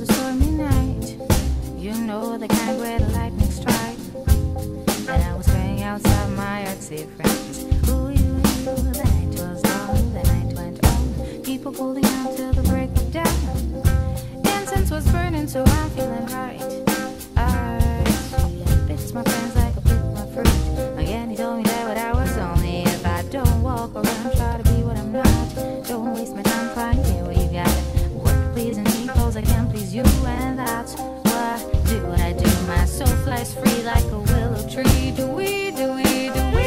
was a stormy night. You know the kind where the lightning strike. And I was playing outside my artsy friends. Ooh, you, you, the night was long, the night went on. People holding out till the break of dawn. Incense was burning, so I'm feeling right. I bits my friends like a bit my fruit. Again, he told me that what I was only if I don't walk around, try to be what I'm not. Don't waste my time here you clothes I can't please you, and that's why I do. What I do, my soul flies free like a willow tree. Do we, do we, do we?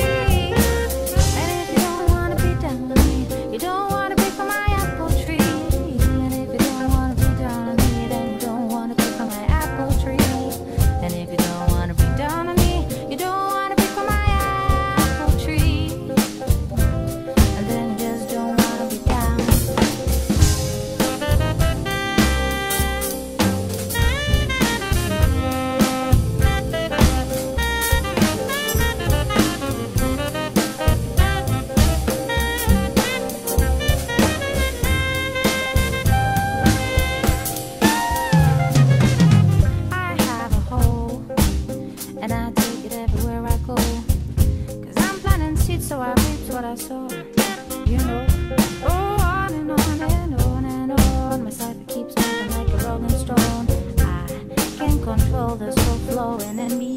And if you don't wanna be down on me, you don't wanna be from my apple tree. And if you don't wanna be down on me, then you don't wanna be from my apple tree. And if you don't I sow. You know, oh, on and on and on and on. My cipher keeps moving like a rolling stone. I can't control the soul flowing in me.